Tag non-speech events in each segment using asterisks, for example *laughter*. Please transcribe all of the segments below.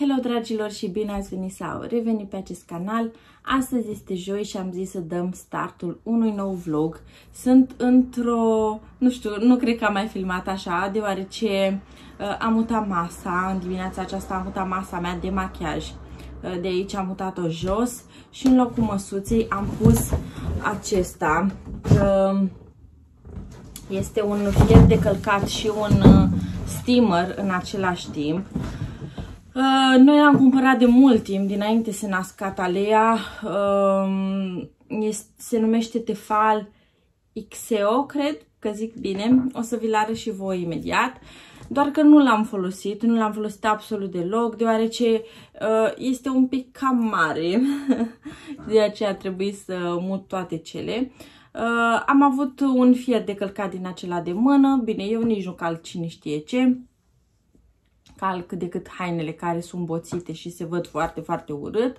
Hello dragilor și bine ați venit sau revenit pe acest canal. Astăzi este joi și am zis să dăm startul unui nou vlog. Sunt într-o, nu știu, nu cred că am mai filmat așa, deoarece uh, am mutat masa, în dimineața aceasta am mutat masa mea de machiaj. Uh, de aici am mutat-o jos și în locul măsuței am pus acesta. Uh, este un fier de călcat și un uh, steamer în același timp. Uh, noi l-am cumpărat de mult timp, dinainte se nasc Catalea. Uh, este, se numește Tefal XEO, cred că zic bine. O să vi-l arăt și voi imediat. Doar că nu l-am folosit, nu l-am folosit absolut deloc, deoarece uh, este un pic cam mare. *laughs* de aceea trebuie să mut toate cele. Uh, am avut un fier de călcat din acela de mână. Bine, eu nici nu calc cine știe ce calc decât hainele care sunt boțite și se văd foarte, foarte urât.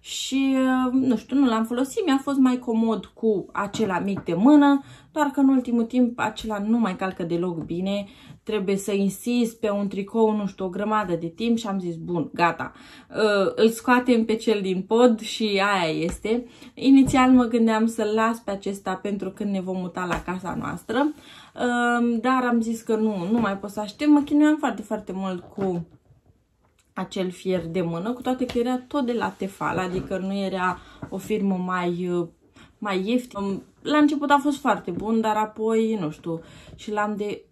Și, uh, nu știu, nu l-am folosit, mi-a fost mai comod cu acela mic de mână, doar că în ultimul timp acela nu mai calcă deloc bine, trebuie să insist pe un tricou, nu știu, o grămadă de timp și am zis, bun, gata, uh, îl scoatem pe cel din pod și aia este. Inițial mă gândeam să-l las pe acesta pentru când ne vom muta la casa noastră, dar am zis că nu, nu mai pot să aștept. Mă chinuiam foarte, foarte mult cu acel fier de mână, cu toate că era tot de la Tefal, adică nu era o firmă mai, mai ieftină. La început a fost foarte bun, dar apoi, nu știu, și l-am de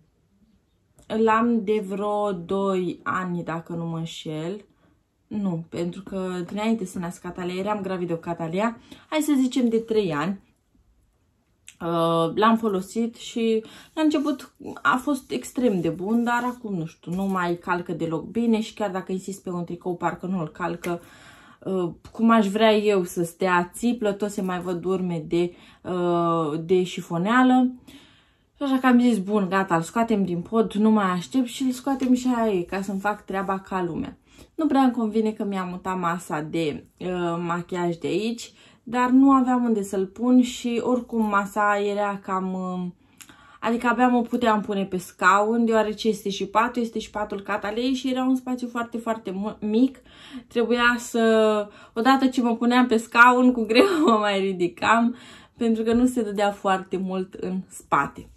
l-am de vreo 2 ani, dacă nu mă înșel. Nu, pentru că dinainte să nasc Catalia, eram gravidă cu Catalia, hai să zicem de 3 ani. Uh, l-am folosit și la început a fost extrem de bun, dar acum nu știu, nu mai calcă deloc bine și chiar dacă insist pe un tricou, parcă nu îl calcă uh, cum aș vrea eu să stea țiplă, tot se mai văd urme de, uh, de șifoneală. Așa că am zis, bun, gata, îl scoatem din pod, nu mai aștept și îl scoatem și aia ca să-mi fac treaba ca lumea. Nu prea îmi convine că mi-am mutat masa de uh, machiaj de aici, dar nu aveam unde să-l pun și oricum masa era cam... Um, adică abia mă puteam pune pe scaun, deoarece este și patul, este și patul catalei și era un spațiu foarte, foarte mic. Trebuia să, odată ce mă puneam pe scaun, cu greu *laughs* mă mai ridicam, pentru că nu se dădea foarte mult în spate.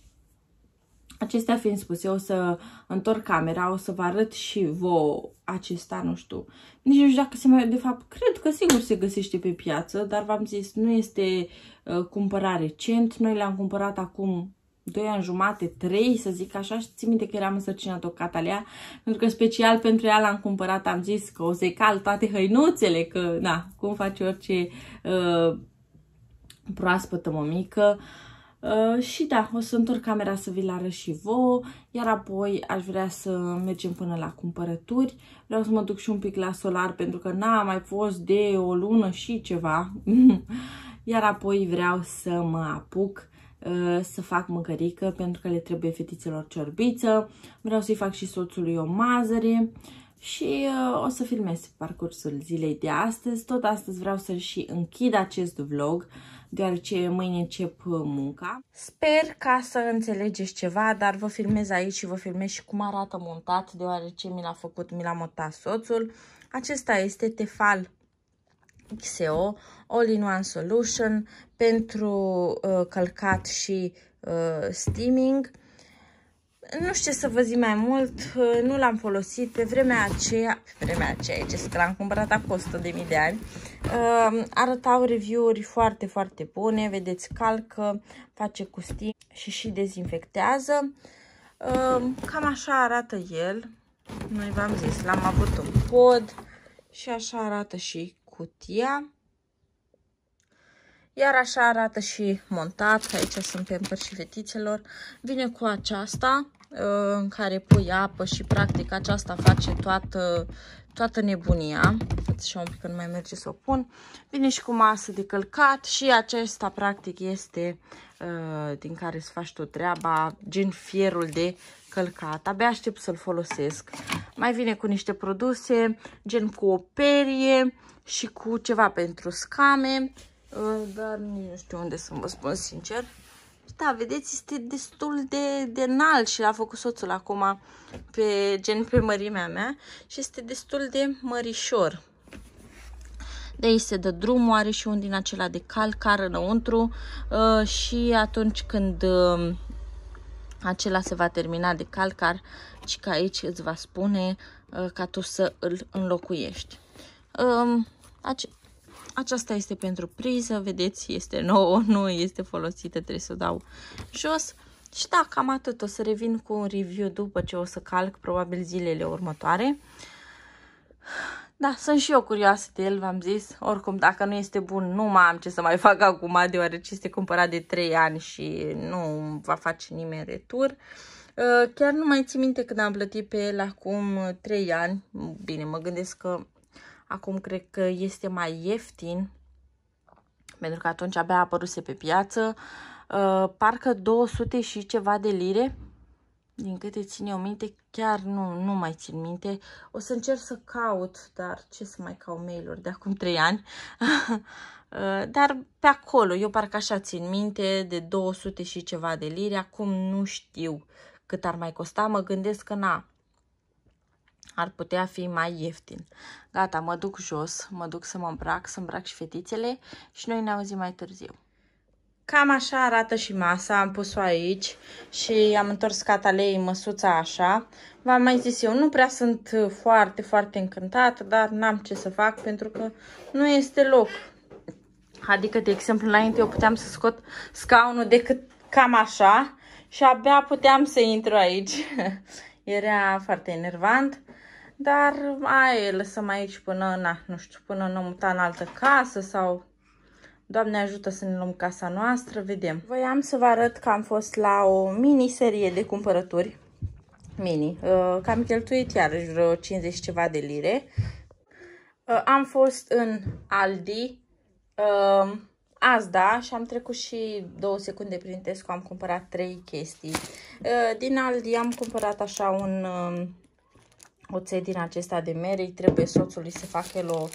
Acestea fiind spuse, o să întorc camera, o să vă arăt și vouă acesta, nu știu. Nici nu știu dacă se mai, de fapt, cred că sigur se găsește pe piață, dar v-am zis, nu este uh, cumpărat recent. Noi le-am cumpărat acum 2 ani jumate, 3, să zic așa, și țin minte că eram însărcinat o catalea, pentru că special pentru ea l-am cumpărat, am zis că o să-i cal toate hăinuțele, că, na, cum face orice uh, proaspătă mămică. Uh, Uh, și da, o să întorc camera să vi-l arăt și vouă, iar apoi aș vrea să mergem până la cumpărături. Vreau să mă duc și un pic la solar pentru că n-a mai fost de o lună și ceva. *laughs* iar apoi vreau să mă apuc uh, să fac mâncărică pentru că le trebuie fetițelor ciorbiță. Vreau să-i fac și soțului o mazăre și uh, o să filmez parcursul zilei de astăzi. Tot astăzi vreau să și închid acest vlog deoarece mâine încep uh, munca. Sper ca să înțelegeți ceva, dar vă filmez aici și vă filmez și cum arată montat, deoarece mi l-a făcut, mi l-a montat soțul. Acesta este Tefal XO All-in-One Solution pentru uh, călcat și uh, steaming nu știu ce să vă zic mai mult, nu l-am folosit pe vremea aceea, pe vremea aceea, ce să l-am cumpărat acum 100 de mii de ani, uh, arătau review-uri foarte, foarte bune, vedeți, calcă, face cu stic și și dezinfectează. Uh, cam așa arată el, noi v-am zis, l-am avut în pod și așa arată și cutia. Iar așa arată și montat, aici sunt pe și fetițelor. Vine cu aceasta, uh, în care pui apă și practic aceasta face toată, toată nebunia. Și un pic că nu mai merge să o pun. Vine și cu masă de călcat și acesta practic este uh, din care să faci tot treaba, gen fierul de călcat. Abia aștept să-l folosesc. Mai vine cu niște produse, gen cu o perie și cu ceva pentru scame Uh, dar nu știu unde să vă spun sincer. Da, vedeți, este destul de, de înalt și l-a făcut soțul acum pe gen pe mărimea mea și este destul de mărișor. De aici se dă drumul, are și un din acela de calcar înăuntru uh, și atunci când uh, acela se va termina de calcar, și că aici îți va spune uh, ca tu să îl înlocuiești. Uh, ace aceasta este pentru priză, vedeți, este nouă, nu este folosită, trebuie să o dau jos. Și da, cam atât. O să revin cu un review după ce o să calc, probabil zilele următoare. Da, sunt și eu curioasă de el, v-am zis. Oricum, dacă nu este bun, nu mai am ce să mai fac acum, deoarece este cumpărat de 3 ani și nu va face nimeni retur. Uh, chiar nu mai țin minte când am plătit pe el acum 3 ani. Bine, mă gândesc că acum cred că este mai ieftin, pentru că atunci abia apăruse pe piață. Uh, parcă 200 și ceva de lire din câte țin eu minte, chiar nu, nu mai țin minte. O să încerc să caut, dar ce să mai caut mail-uri de acum 3 ani. *laughs* Uh, dar pe acolo, eu parcă așa țin minte, de 200 și ceva de lire. Acum nu știu cât ar mai costa. Mă gândesc că na, ar putea fi mai ieftin. Gata, mă duc jos, mă duc să mă îmbrac, să îmbrac și fetițele și noi ne auzim mai târziu. Cam așa arată și masa, am pus-o aici și am întors catalei măsuța așa. V-am mai zis eu, nu prea sunt foarte, foarte încântată, dar n-am ce să fac pentru că nu este loc. Adică, de exemplu, înainte eu puteam să scot scaunul decât cam așa și abia puteam să intru aici. *laughs* Era foarte enervant, dar aia lăsăm aici până, na, nu știu, până ne muta în altă casă sau Doamne ajută să ne luăm casa noastră, vedem. Voiam să vă arăt că am fost la o mini-serie de cumpărături. Mini. Uh, că am cheltuit iarăși vreo 50 ceva de lire. Uh, am fost în Aldi, uh, Asda și am trecut și două secunde prin Tesco, am cumpărat trei chestii. Din Aldi am cumpărat așa un oțet din acesta de mere, trebuie soțului să facă el o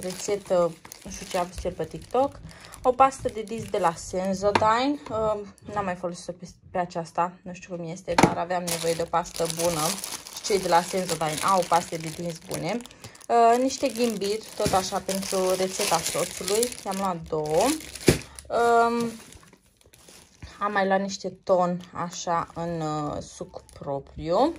rețetă, nu știu ce am văzut pe TikTok, o pastă de dis de la Sensodyne, uh, n-am mai folosit-o pe, pe aceasta, nu știu cum este, dar aveam nevoie de o pastă bună și cei de la Sensodyne au paste de dis bune. Uh, niște ghimbiri, tot așa pentru rețeta soțului, i-am luat două. Uh, am mai luat niște ton așa în uh, suc propriu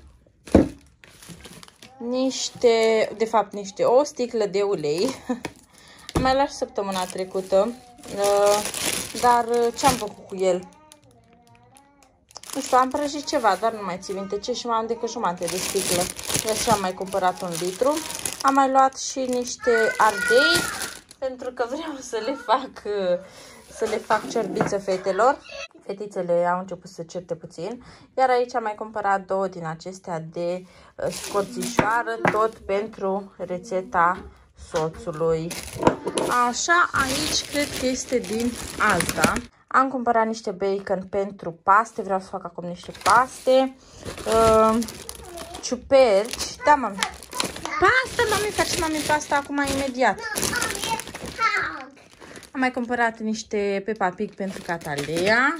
niște, de fapt niște, o sticlă de ulei. *laughs* Am mai luat săptămâna trecută, uh, dar uh, ce am făcut cu el? Nu știu, am prăjit ceva, dar nu mai țin minte ce și m-am decât jumate de sticlă. De așa am mai cumpărat un litru. Am mai luat și niște ardei, pentru că vreau să le fac, uh, să le fac ciorbiță fetelor. Fetițele au început să certe puțin. Iar aici am mai cumpărat două din acestea de uh, scorțișoară, tot pentru rețeta soțului. Așa, aici cred că este din asta. Am cumpărat niște bacon pentru paste, vreau să fac acum niște paste. Uh, ciuperci, da, mami. Pasta, mami, face mami pasta acum imediat. Am mai cumpărat niște Peppa Pig pentru Catalea.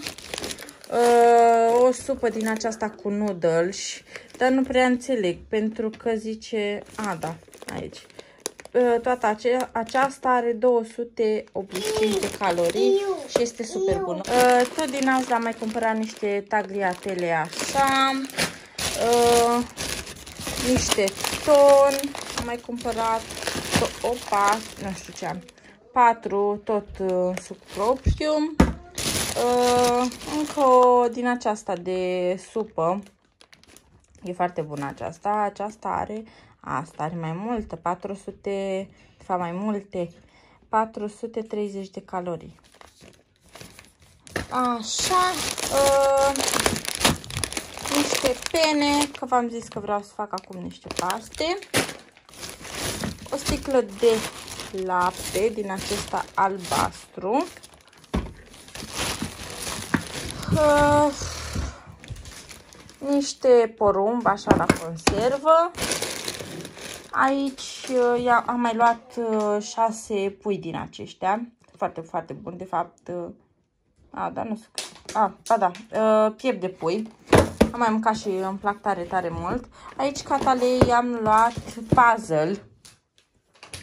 Uh, o supă din aceasta cu noodles, dar nu prea înțeleg, pentru că zice... A, da, aici. Uh, toată ace aceasta are 285 de calorii și este super bună. Uh, tot din asta am mai cumpărat niște tagliatele așa. Uh, niște ton. Am mai cumpărat... Opa, nu știu ce am 4 tot uh, suc propriu. Uh, încă o din aceasta de supă. E foarte bună aceasta. Aceasta are, asta are mai multe, 400, de fapt mai multe, 430 de calorii. Așa, uh, niște pene, că v-am zis că vreau să fac acum niște paste. O sticlă de lapte din acesta albastru. Uh, niște porumb, așa, la conservă. Aici uh, am mai luat uh, șase pui din aceștia. Foarte, foarte bun, de fapt. Uh, a, dar nu sunt a, ba da, uh, piept de pui. Am mai mâncat și îmi plac tare, tare mult. Aici catalei am luat puzzle.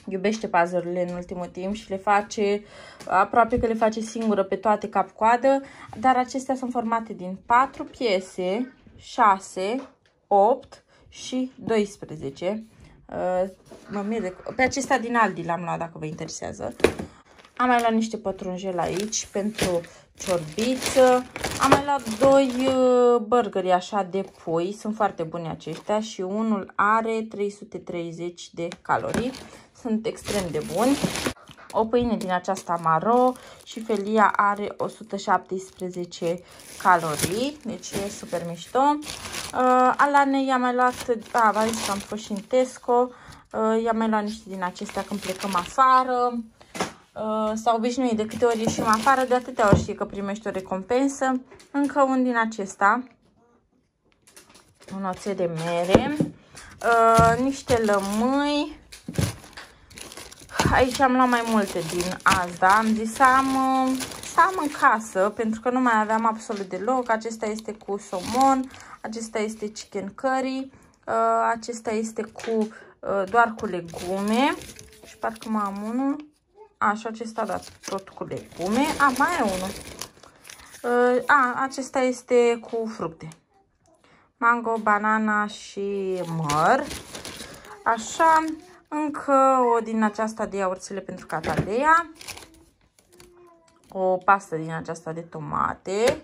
Iubește puzzle-urile în ultimul timp și le face, aproape că le face singură pe toate cap-coadă. Dar acestea sunt formate din 4 piese, 6, 8 și 12. Uh, mă mir Pe acestea din Aldi l-am luat dacă vă interesează. Am mai luat niște pătrunjel aici pentru ciorbiță. Am mai luat doi uh, burgeri așa de pui, sunt foarte buni aceștia și unul are 330 de calorii. Sunt extrem de buni. O pâine din aceasta maro și felia are 117 calorii, deci e super mișto. Uh, alane i-am mai luat, a, v-am zis că am fost și în Tesco, uh, i-am mai luat niște din acestea când plecăm afară. Uh, sau obișnuit de câte ori ieșim afară, de atâtea ori știe că primești o recompensă. Încă un din acesta, un oțet de mere, uh, niște lămâi. Aici am luat mai multe din asta. Am zis să am, uh, să am în casă, pentru că nu mai aveam absolut deloc. Acesta este cu somon, acesta este chicken curry, uh, acesta este cu uh, doar cu legume și parcă mai am unul Așa, acesta da tot cu legume. A, mai e unul. Uh, a, acesta este cu fructe. Mango, banana și măr. Așa, încă o din aceasta de iaurțile pentru catalea. O pastă din aceasta de tomate.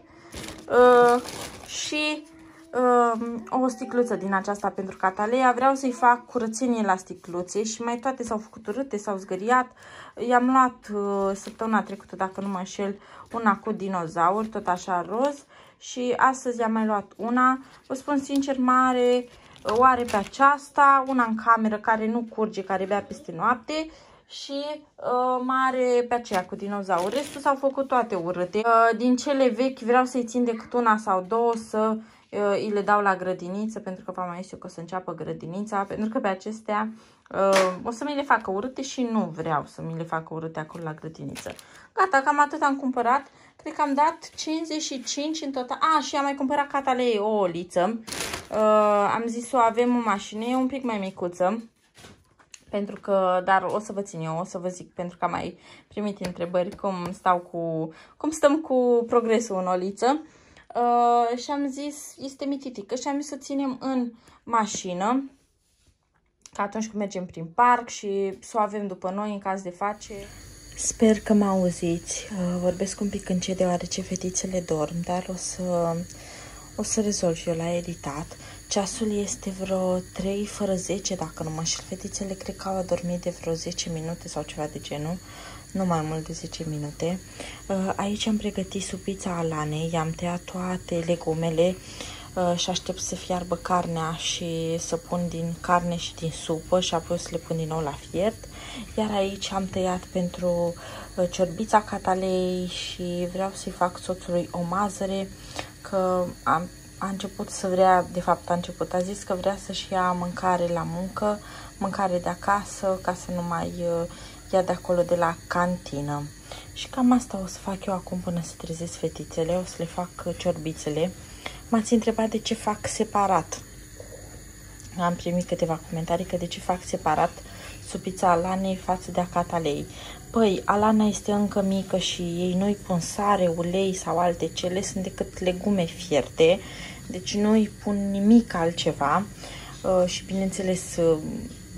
Uh, și uh, o sticluță din aceasta pentru catalea. Vreau să-i fac curățenie la sticluțe și mai toate s-au făcut urâte, s-au zgăriat. I-am luat uh, săptămâna trecută, dacă nu mă înșel, una cu dinozauri, tot așa roz. Și astăzi am mai luat una. Vă spun sincer, mare o are pe aceasta, una în cameră care nu curge, care bea peste noapte și uh, mare pe aceea cu dinozauri. Restul s-au făcut toate urâte. Uh, din cele vechi vreau să-i țin decât una sau două să uh, îi le dau la grădiniță pentru că v-am mai eu că o să înceapă grădinița, pentru că pe acestea uh, o să mi le facă urâte și nu vreau să mi le facă urâte acolo la grădiniță. Gata, cam atât am cumpărat. Cred că am dat 55 în total. A, și am mai cumpărat catalei o oliță. Uh, am zis să o avem în mașină, e un pic mai micuță. Pentru că, dar o să vă țin eu, o să vă zic, pentru că am mai primit întrebări cum stau cu, cum stăm cu progresul în oliță. Uh, și am zis, este mititică și am zis să ținem în mașină, ca atunci când mergem prin parc și să o avem după noi în caz de face. Sper că mă auziți. Uh, vorbesc un pic încet deoarece fetițele dorm, dar o să, o să rezolv eu la editat. Ceasul este vreo 3 fără 10, dacă nu mă știu. Fetițele cred că au adormit de vreo 10 minute sau ceva de genul nu mai mult de 10 minute. Uh, aici am pregătit supița alanei, i-am tăiat toate legumele uh, și aștept să fiarbă carnea și să pun din carne și din supă și apoi să le pun din nou la fiert. Iar aici am tăiat pentru uh, ciorbița catalei și vreau să-i fac soțului o mazăre că am, a început să vrea, de fapt a început, a zis că vrea să-și ia mâncare la muncă, mâncare de acasă, ca să nu mai ia de acolo de la cantină. Și cam asta o să fac eu acum până să trezesc fetițele, o să le fac uh, ciorbițele. M-ați întrebat de ce fac separat. Am primit câteva comentarii că de ce fac separat supița alanei față de a catalei. Păi, alana este încă mică și ei nu-i pun sare, ulei sau alte cele, sunt decât legume fierte, deci nu îi pun nimic altceva. Uh, și bineînțeles uh,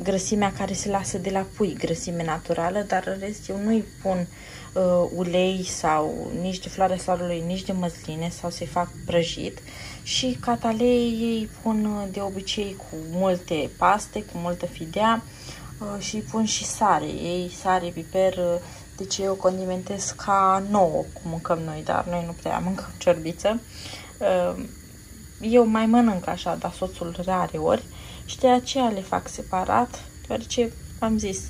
grăsimea care se lasă de la pui, grăsime naturală, dar în rest eu nu-i pun uh, ulei sau nici de floarea soarelui, nici de măsline sau să-i fac prăjit. Și catalei ei pun uh, de obicei cu multe paste, cu multă fidea. uh, și pun și sare, ei sare, piper, uh, deci eu condimentez ca nouă cum mâncăm noi, dar noi nu prea mâncăm ciorbiță. Uh, eu mai mănânc așa, dar soțul rare ori și de aceea le fac separat, deoarece am zis,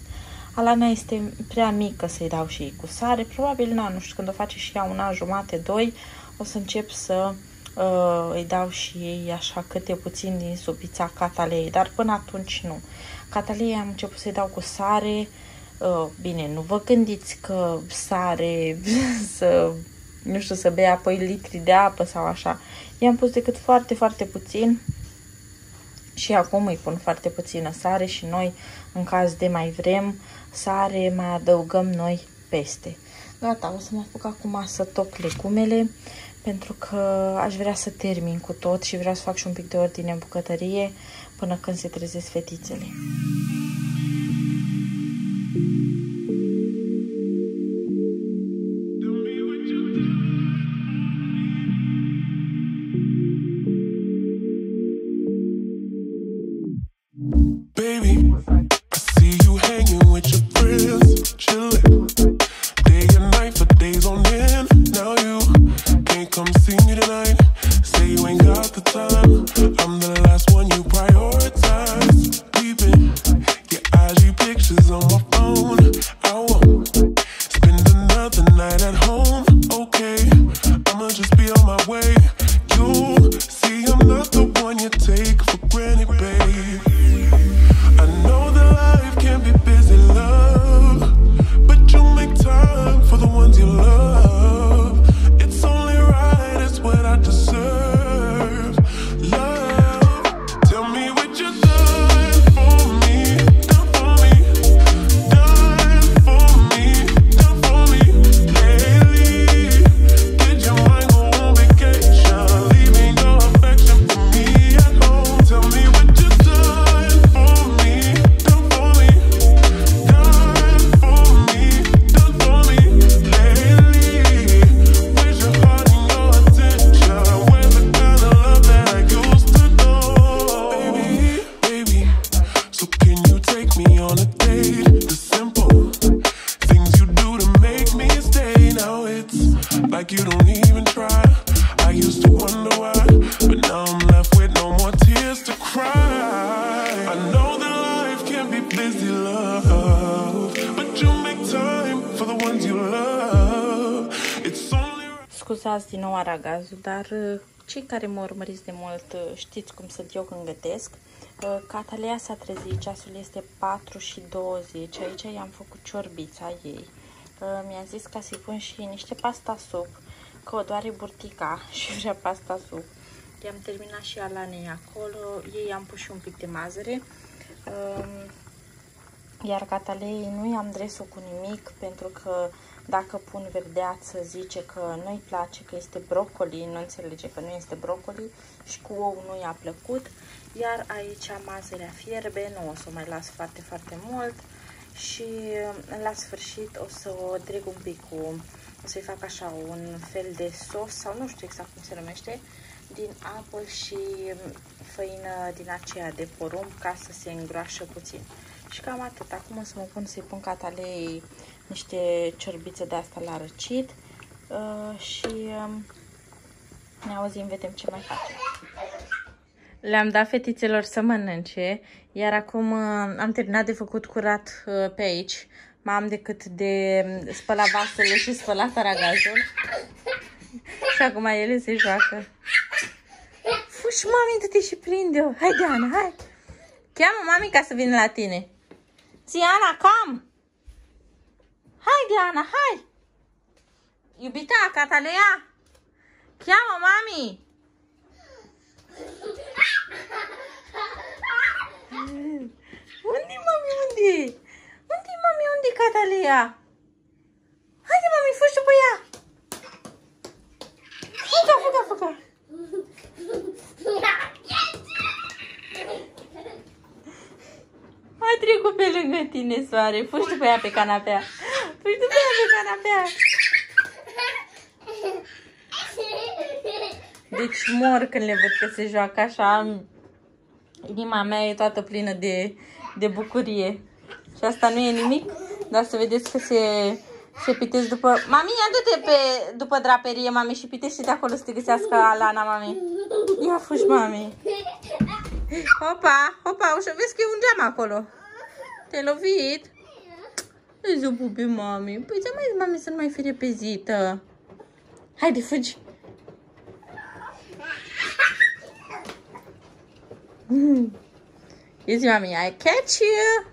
Alana este prea mică să-i dau și cu sare, probabil, na, nu știu, când o face și ea un an jumate, doi, o să încep să uh, îi dau și ei așa câte puțin din supița catalei, dar până atunci nu. Catalei am început să-i dau cu sare, uh, bine, nu vă gândiți că sare *laughs* să nu știu, să bea apoi litri de apă sau așa. I-am pus decât foarte, foarte puțin și acum îi pun foarte puțină sare și noi, în caz de mai vrem, sare mai adăugăm noi peste. Gata, o să mă apuc acum să toc legumele pentru că aș vrea să termin cu tot și vreau să fac și un pic de ordine în bucătărie până când se trezesc fetițele. Scuzați din nou aragazul, dar uh, cei care mă urmăriți de mult uh, știți cum sunt eu când gătesc. Uh, Catalea s-a trezit, ceasul este 4 și 20, aici i-am făcut ciorbița ei. Mi-a zis ca să-i pun și niște pasta sup, că o doare burtica *laughs* și vrea pasta sup. I-am terminat și alanei acolo, ei am pus și un pic de mazăre. Um, iar catalei nu i-am dres-o cu nimic pentru că dacă pun verdeață, zice că nu-i place, că este brocoli, nu înțelege că nu este brocoli și cu ou nu i-a plăcut. Iar aici mazărea fierbe, nu o să o mai las foarte, foarte mult și la sfârșit o să o dreg un pic cu, o să-i fac așa un fel de sos sau nu știu exact cum se numește, din apă și făină din aceea de porumb ca să se îngroașă puțin. Și cam atât. Acum o să mă pun să-i pun catalei niște ciorbițe de asta la răcit uh, și uh, ne auzim, vedem ce mai facem. Le-am dat fetițelor să mănânce, iar acum uh, am terminat de făcut curat uh, pe aici. M-am decât de spălat vasele și spălat aragazul. și acum ele se joacă. Fuși, mami, du-te și prinde-o. Hai, Diana, hai. Cheamă mami ca să vină la tine. Tiana, cam! Hai, Diana, hai! Iubita, Catalea! Cheamă, mami! *laughs* Unde, mami, unde? Unde, mami, unde, Catalea? Haide, mami, fugi după ea! Fuga, fuga, fuga! A trecut pe lângă tine, soare. Fugi după ea pe canapea. Fugi după ea pe canapea. Deci mor când le văd că se joacă așa. Inima mea e toată plină de, de bucurie. Și asta nu e nimic, dar să vedeți că se, se pitesc după... Mami, ia du-te pe, după draperie, mami, și pitește de acolo să te găsească Alana, mami. Ia fugi, mami. Hopa, hopa, ușa, vezi că e un geam acolo. Te-ai lovit? Îi zupu pe mami. Păi ți-am mai zis mami să nu mai fi repezită. Haide, fugi. Yes, mommy, I catch you.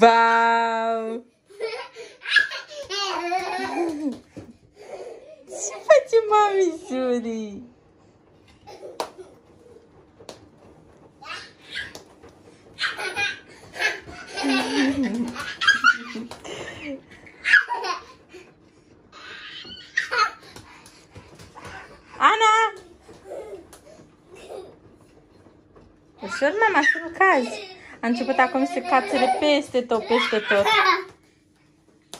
Wow. mamișurii! Ana! Ușor, mama, să nu cazi. A început acum să cațele peste tot, peste tot.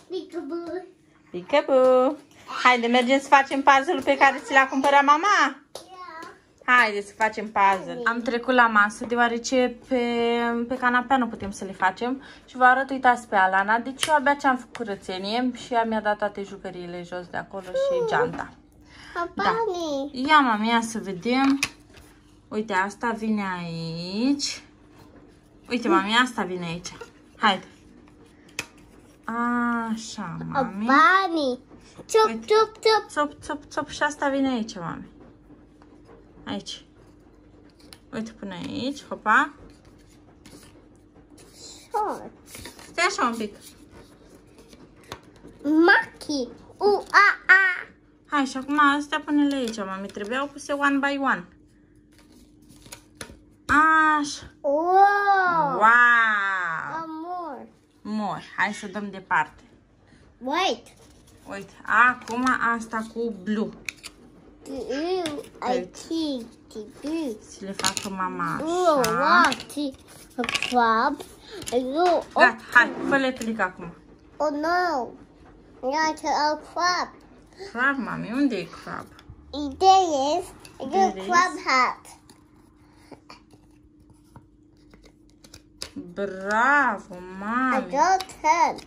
Peekaboo. Peekaboo! Haide, mergem să facem puzzle pe care ți l-a cumpărat mama? Haide să facem puzzle. Am trecut la masă deoarece pe, pe canapea nu putem să le facem și vă arăt, uitați pe Alana. Deci eu abia ce am făcut curățenie și ea mi-a dat toate jucăriile jos de acolo și geanta. Bunny. Ia, mami, ia să vedem. Uite, asta vine aici. Uite, mami, asta vine aici. Haide. Așa, A mami. bunny. Chop, Uite. chop, chop. Țop, țop, țop și asta vine aici, mami. Aici. Uite, pune aici, hopa. Short. Stai așa un pic. Monkey. Ooh, ah, ah. Hai, și acum astea pune-le aici, mami. Trebuiau puse one by one. Așa. Whoa. Wow! One more. Mor. Hai să dăm departe. Wait. Uite, acum asta cu blue. Ooh, I think the boots. Să le facă mama Ooh, what? A crab. Ooh, oh, Gata, hai, fă-le plic acum. oh no. Not a crab. Crab, mami, unde e crab? There is a There good is. crab hat. Bravo, I mami. got ten.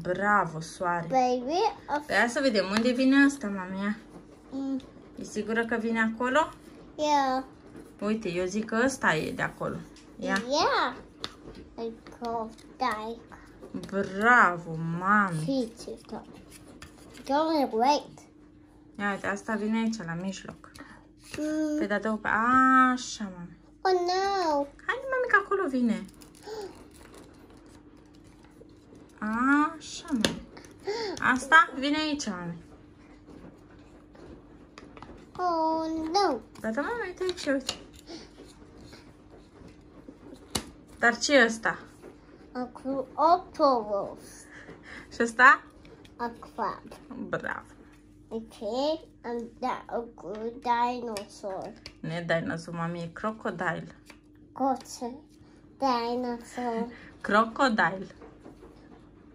Bravo, soare. Baby of Ia să vedem unde vine asta, mami. Ia. mm, E sigură că vine acolo? yeah. Uite, eu zic că ăsta e de acolo. Ia. Yeah. I call die. Bravo, mami. Peaches though. Going wait. Ia uite, asta vine aici, la mijloc. Mm. Pe dată pe... Așa, mami. Oh no. Hai, mami, că acolo vine. Așa, mami. Asta vine aici, mami. Oh no. Gata, mami, uite aici, uite. Dar ce e ăsta? A cr- octopus. Și ăsta? A crab. Bravo. A pig and that a good dinosaur. Nu e dinosaur, mami, e crocodile. Gotcha. Dinosaur. Crocodile.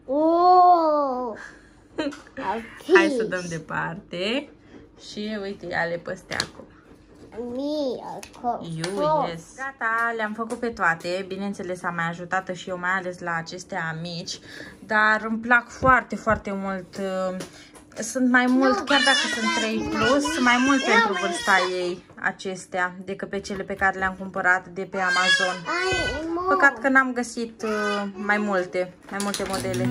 Oh. A Hai să peach. dăm departe. Și uite, ia le păste acum. Me a You, crocodile. yes. Gata, le-am făcut pe toate. Bineînțeles, am mai ajutat și eu, mai ales la acestea mici. Dar îmi plac foarte, foarte mult. uh, Sunt mai mult, chiar dacă sunt 3 plus, sunt mai mult pentru vârsta ei acestea decât pe cele pe care le-am cumpărat de pe Amazon. Păcat că n-am găsit uh, mai multe, mai multe modele.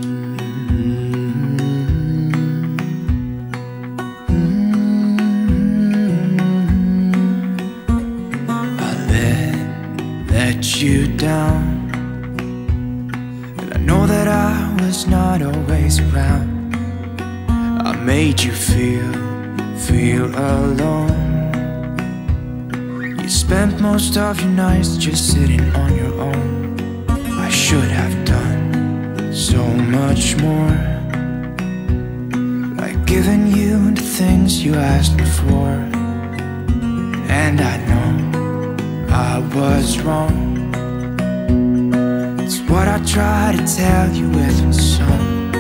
Let you down. And I know that I was not always around. I made you feel, feel alone. Spent most of your nights just sitting on your own. I should have done so much more. Like giving you the things you asked me for. And I know I was wrong. It's what I try to tell you with my song.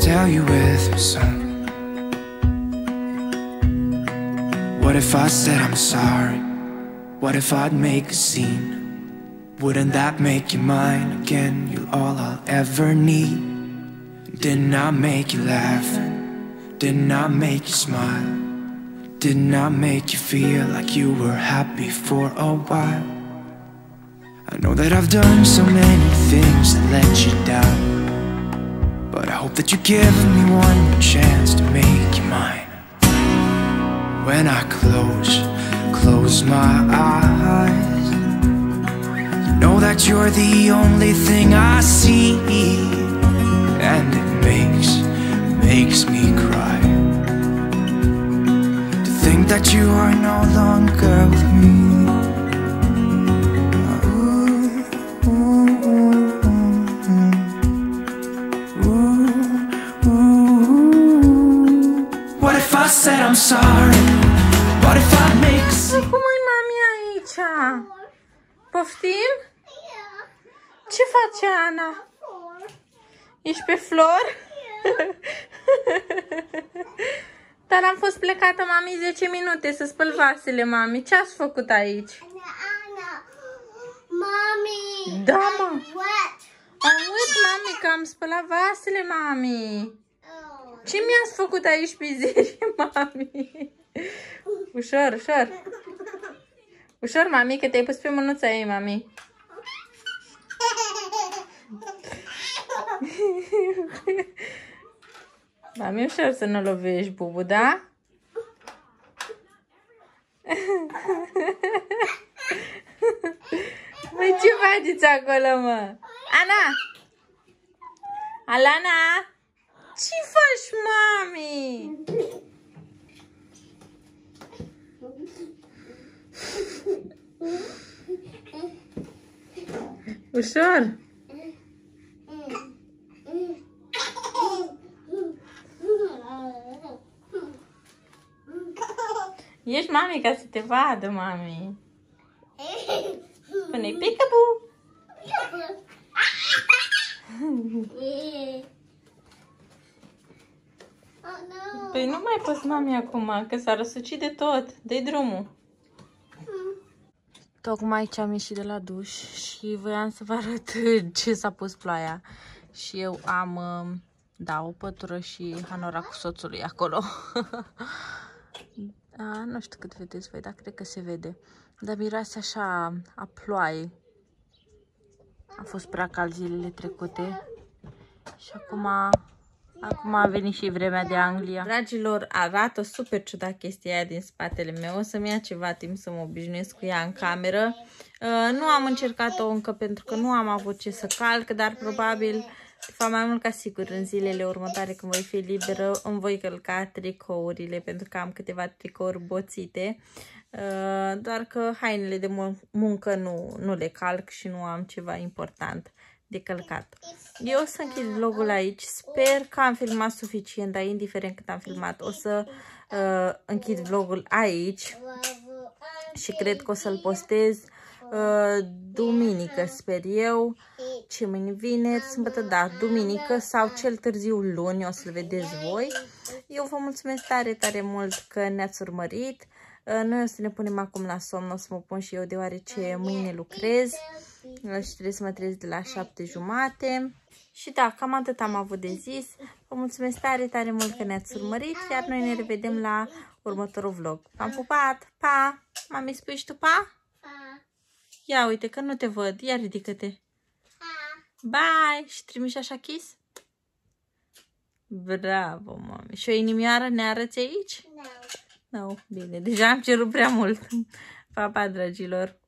Tell you with my song. What if I said I'm sorry? What if I'd make a scene? Wouldn't that make you mine again? You're all I'll ever need. Didn't I make you laugh? Didn't I make you smile? Didn't I make you feel like you were happy for a while? I know that I've done so many things that let you down. But I hope that you give me one chance to make you mine. When I close, close my eyes, know that you're the only thing I see. And it makes, makes me cry. To think that you are no longer with me. What if I said I'm sorry? Poftim? Ce face Ana? Ești pe flor? *laughs* Dar am fost plecată, mami, 10 minute să spăl vasele, mami. Ce ați făcut aici? Anna, mommy. Da, mă. I'm wet. Am uit, mami, că am spălat vasele, mami. Oh. Ce mi-ați făcut aici pe zile, *laughs* mami? Ușor, ușor. *laughs* Ușor, mami, că te-ai pus pe mânuța ei, mami. Mami, ușor să nu lovești, bubu, da? Măi, ce faceți acolo, mă? Ana! Alana! Ce faci, mami? Ușor! Ești mami ca să te vadă, mami. Pune peekaboo. oh no. Păi nu mai poți, mami, acum, că s-a răsucit de tot. dă drumul. Tocmai ce am ieșit de la duș și voiam să vă arăt *laughs* ce s-a pus ploaia. Și eu am, uh, da, o pătură și hanora cu soțului acolo. *laughs* A, nu știu cât vedeți voi, dar cred că se vede. Dar miroase așa a ploaie. A fost prea cald zilele trecute. Și acum, acum a venit și vremea de Anglia. Dragilor, arată super ciudat chestia aia din spatele meu. O să-mi ia ceva timp să mă obișnuiesc cu ea în cameră. Uh, nu am încercat-o încă pentru că nu am avut ce să calc, dar probabil, de fapt mai mult ca sigur, în zilele următoare când voi fi liberă, îmi voi călca tricourile pentru că am câteva tricouri boțite. Uh, doar că hainele de mun- muncă nu, nu le calc și nu am ceva important de călcat. Eu o să închid vlogul aici. Sper că am filmat suficient, dar indiferent cât am filmat, o să uh, închid vlogul aici și cred că o să-l postez uh, duminică, sper eu. Ce mâine vineri, sâmbătă, da, duminică sau cel târziu luni, o să-l vedeți voi. Eu vă mulțumesc tare, tare mult că ne-ați urmărit. Uh, Noi o să ne punem acum la somn, o să mă pun și eu deoarece mâine lucrez uh, și trebuie să mă trezesc de la șapte jumate. Și da, cam atât am avut de zis. Vă mulțumesc tare, tare mult că ne-ați urmărit, iar noi ne revedem la următorul vlog. V-am pupat! Pa! Mami, spui și tu pa? Ia uite că nu te văd. Ia ridică-te. Bye! Și trimiși așa kiss? Bravo, mami. Și o inimioară ne arăți aici? No. Nu, no, bine. Deja am cerut prea mult. *laughs* Pa, pa, dragilor!